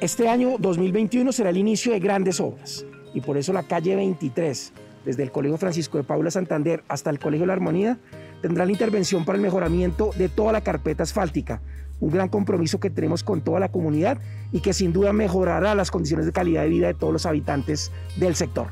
Este año 2021 será el inicio de grandes obras y por eso la calle 23, desde el Colegio Francisco de Paula Santander hasta el Colegio La Armonía, tendrá la intervención para el mejoramiento de toda la carpeta asfáltica, un gran compromiso que tenemos con toda la comunidad y que sin duda mejorará las condiciones de calidad de vida de todos los habitantes del sector.